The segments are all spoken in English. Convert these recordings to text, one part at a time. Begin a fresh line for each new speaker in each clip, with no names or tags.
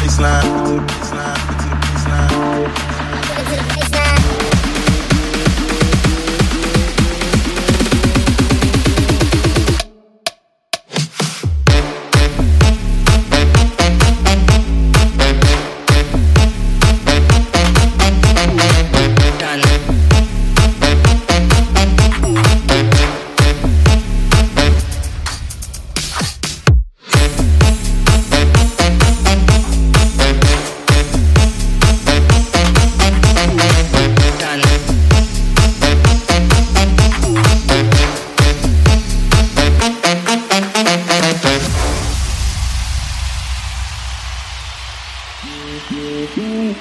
baseline. Yeah, yeah, yeah.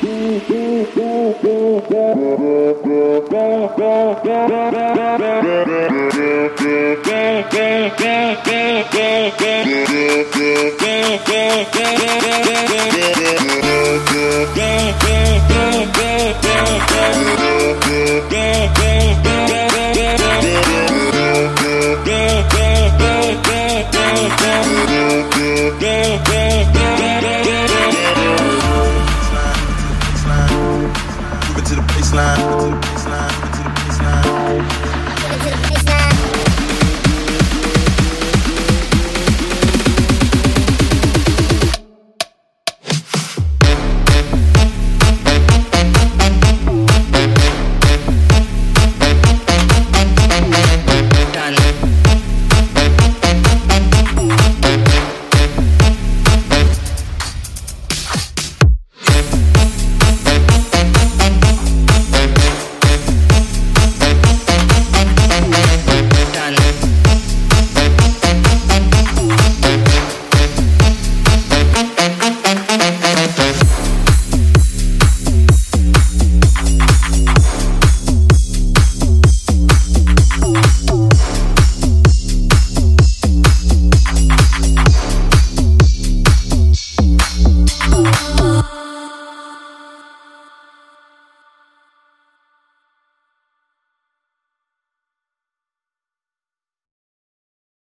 to the baseline, to the baseline, to the baseline.